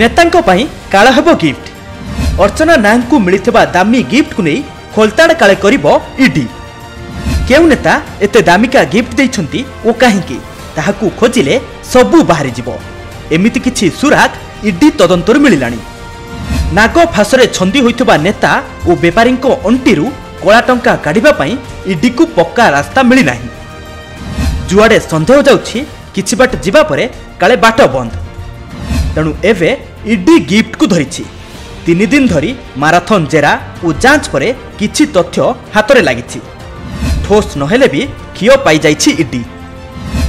ନେତାଙ୍କ ପାଇଁ କାଳ ହେବ ଗିଫ୍ଟ ଅର୍ଚ୍ଚନା ନାୟକଙ୍କୁ ମିଳିଥିବା ଦାମୀ ଗିଫ୍ଟକୁ ନେଇ ଖୋଲତାଡ଼ କାଳେ କରିବ ଇଡି। କେଉଁ ନେତା ଏତେ ଦାମିକା ଗିଫ୍ଟ ଦେଇଛନ୍ତି ଓ କାହିଁକି? ତାହାକୁ ଖୋଜିଲେ ସବୁ ବାହାରିଯିବ। ଏମିତି କିଛି ସୁରାଗ ଇଡି ତଦନ୍ତରୁ ମିଳିଲାଣି। ନାଗ ଫାଶରେ ଛନ୍ଦି ହୋଇଥିବା ନେତା ଓ ବେପାରୀଙ୍କ ଅଣ୍ଟିରୁ କଳା ଟଙ୍କା କାଢ଼ିବା ପାଇଁ ଇଡିକୁ ପକ୍କା ରାସ୍ତା ମିଳିନାହିଁ। ଯୁଆଡ଼େ ସନ୍ଦେହ ଯାଉଛି କିଛି ବାଟ ଯିବା ପରେ କାଳେ ବାଟ ବନ୍ଦ। ତେଣୁ ଏବେ ଇଡି ଗିଫ୍ଟକୁ ଧରିଛି। ତିନି ଦିନ ଧରି ମାରାଥନ୍ ଜେରା ଓ ଯାଞ୍ଚ ପରେ କିଛି ତଥ୍ୟ ହାତରେ ଲାଗିଛି। ଠୋସ୍ ନହେଲେ ବି ଖିଅ ପାଇଯାଇଛି ଇଡି।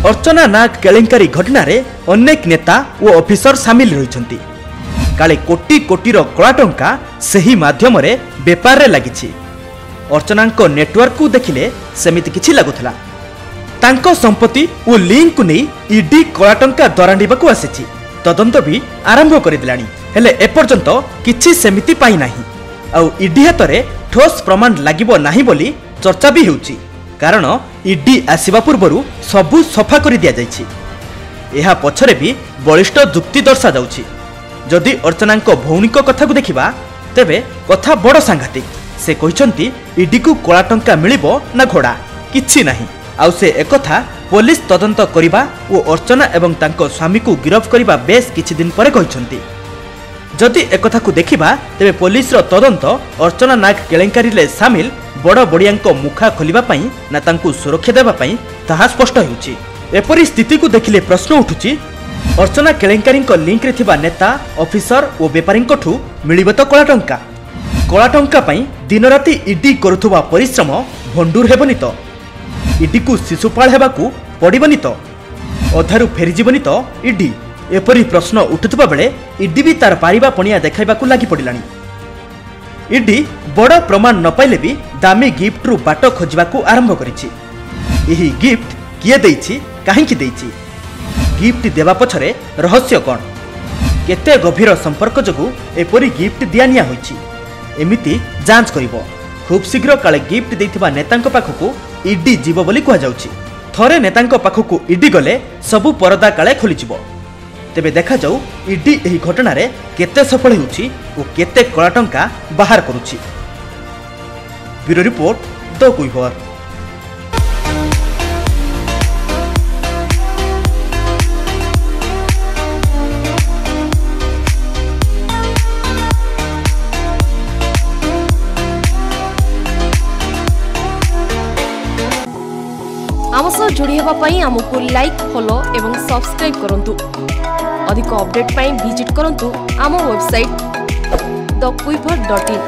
ଅର୍ଚ୍ଚନା ନାଗ କେଳେଙ୍କାରୀ ଘଟଣାରେ ଅନେକ ନେତା ଓ ଅଫିସର ସାମିଲ ରହିଛନ୍ତି। କାଳେ କୋଟି କୋଟିର କଳା ଟଙ୍କା ସେହି ମାଧ୍ୟମରେ ବେପାରରେ ଲାଗିଛି। ଅର୍ଚ୍ଚନାଙ୍କ ନେଟୱାର୍କକୁ ଦେଖିଲେ ସେମିତି କିଛି ଲାଗୁଥିଲା। ତାଙ୍କ ସମ୍ପତ୍ତି ଓ ଲିଙ୍କକୁ ନେଇ ଇଡି କଳା ଟଙ୍କା ଦରାଣ୍ଡିବାକୁ ଆସିଛି। ତଦନ୍ତ ବି ଆରମ୍ଭ କରିଦେଲାଣି। ହେଲେ ଏପର୍ଯ୍ୟନ୍ତ କିଛି ସେମିତି ପାଇନାହିଁ ଆଉ ଇଡି ହାତରେ ଠୋସ୍ ପ୍ରମାଣ ଲାଗିବ ନାହିଁ ବୋଲି ଚର୍ଚ୍ଚା ବି ହେଉଛି। କାରଣ ଇଡି ଆସିବା ପୂର୍ବରୁ ସବୁ ସଫା କରି ଦିଆଯାଇଛି। ଏହା ପଛରେ ବି ବଳିଷ୍ଠ ଯୁକ୍ତି ଦର୍ଶାଯାଉଛି ଯଦି ଅର୍ଚ୍ଚନାଙ୍କ ଭଉଣୀଙ୍କ କଥାକୁ ଦେଖିବା ତେବେ କଥା ବଡ଼ ସାଂଘାତିକ। ସେ କହିଛନ୍ତି ଇଡିକୁ କଳା ଟଙ୍କା ମିଳିବ ନା ଘୋଡ଼ା କିଛି ନାହିଁ। ଆଉ ସେ ଏକଥା ପୋଲିସ ତଦନ୍ତ କରିବା ଓ ଅର୍ଚ୍ଚନା ଏବଂ ତାଙ୍କ ସ୍ୱାମୀକୁ ଗିରଫ କରିବା ବେଶ କିଛି ଦିନ ପରେ କହିଛନ୍ତି। ଯଦି ଏକଥାକୁ ଦେଖିବା ତେବେ ପୋଲିସର ତଦନ୍ତ ଅର୍ଚ୍ଚନା ନାଗ କେଳେଙ୍କାରୀରେ ସାମିଲ ବଡ଼ ବଡ଼ିଆଙ୍କ ମୁଖା ଖୋଲିବା ପାଇଁ ନା ତାଙ୍କୁ ସୁରକ୍ଷା ଦେବା ପାଇଁ ତାହା ସ୍ପଷ୍ଟ ହେଉଛି। ଏପରି ସ୍ଥିତିକୁ ଦେଖିଲେ ପ୍ରଶ୍ନ ଉଠୁଛି ଅର୍ଚ୍ଚନା କେଳେଙ୍କାରୀଙ୍କ ଲିଙ୍କରେ ଥିବା ନେତା ଅଫିସର ଓ ବେପାରୀଙ୍କଠୁ ମିଳିବ ତ କଳା ଟଙ୍କା? କଳା ଟଙ୍କା ପାଇଁ ଦିନରାତି ଇଡି କରୁଥିବା ପରିଶ୍ରମ ଭଣ୍ଡୁର ହେବନି ତ? ଇଡିକୁ ଶିଶୁପାଳ ହେବାକୁ ପଡ଼ିବନି ତ ଅଧାରୁ ଫେରିଯିବନି ତ ଇଡି। ଏପରି ପ୍ରଶ୍ନ ଉଠୁଥିବା ବେଳେ ଇଡି ବି ତାର ପାରିବା ପଣିଆ ଦେଖାଇବାକୁ ଲାଗି ପଡ଼ିଲାଣି। ଇଡି ବଡ଼ ପ୍ରମାଣ ନ ପାଇଲେ ବି ଦାମୀ ଗିଫ୍ଟରୁ ବାଟ ଖୋଜିବାକୁ ଆରମ୍ଭ କରିଛି। ଏହି ଗିଫ୍ଟ କିଏ ଦେଇଛି କାହିଁକି ଦେଇଛି? ଗିଫ୍ଟ ଦେବା ପଛରେ ରହସ୍ୟ କ'ଣ? କେତେ ଗଭୀର ସମ୍ପର୍କ ଯୋଗୁଁ ଏପରି ଗିଫ୍ଟ ଦିଆନିଆ ହୋଇଛି? ଏମିତି ଯାଞ୍ଚ କରିବ। ଖୁବ୍ ଶୀଘ୍ର କାଳେ ଗିଫ୍ଟ ଦେଇଥିବା ନେତାଙ୍କ ପାଖକୁ ଇଡି ଯିବ ବୋଲି କୁହାଯାଉଛି। ଥରେ ନେତାଙ୍କ ପାଖକୁ ଇଡି ଗଲେ ସବୁ ପରଦା କାଳେ ଖୋଲିଯିବ। ତେବେ ଦେଖାଯାଉ ଇଡି ଏହି ଘଟଣାରେ କେତେ ସଫଳ ହେଉଛି ଓ କେତେ କଳା ଟଙ୍କା ବାହାର କରୁଛି। ବ୍ୟୁରୋ ରିପୋର୍ଟ ଦ କୁଇଭର আমসহ যোড়ি হওয়া আমকু লাইক ফলো এবং সবসক্রাইব করতু অধিক অপডেট পাই ভিজিট করতু আম website the Quiver dot in